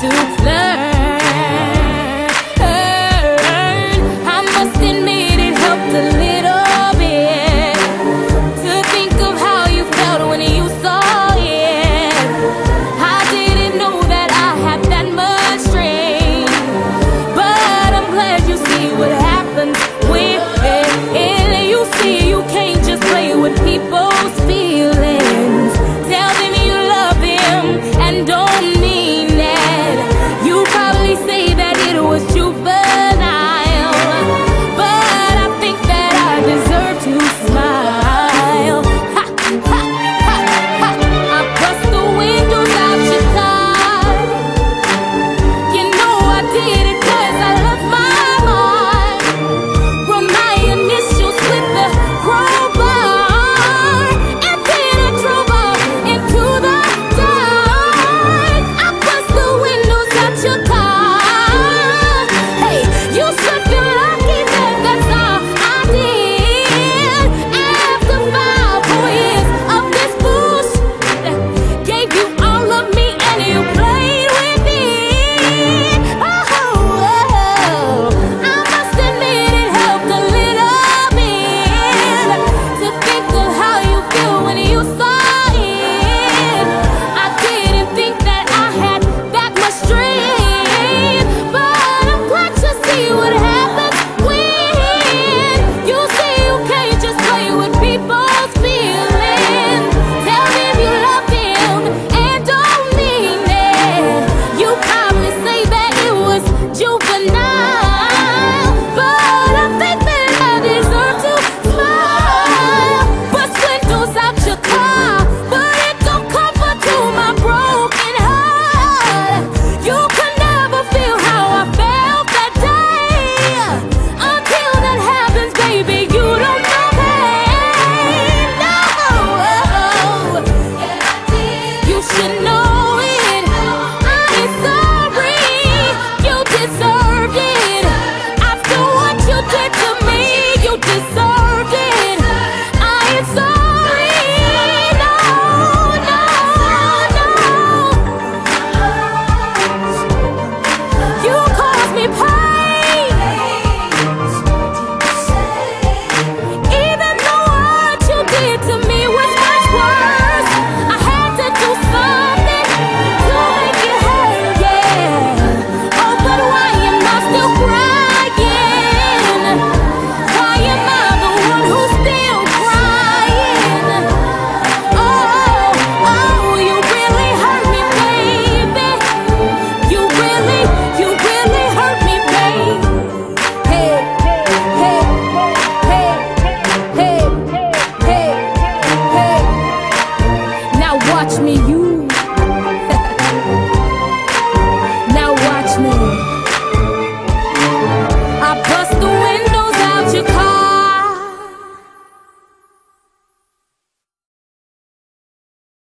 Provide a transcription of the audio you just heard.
to learn. Me use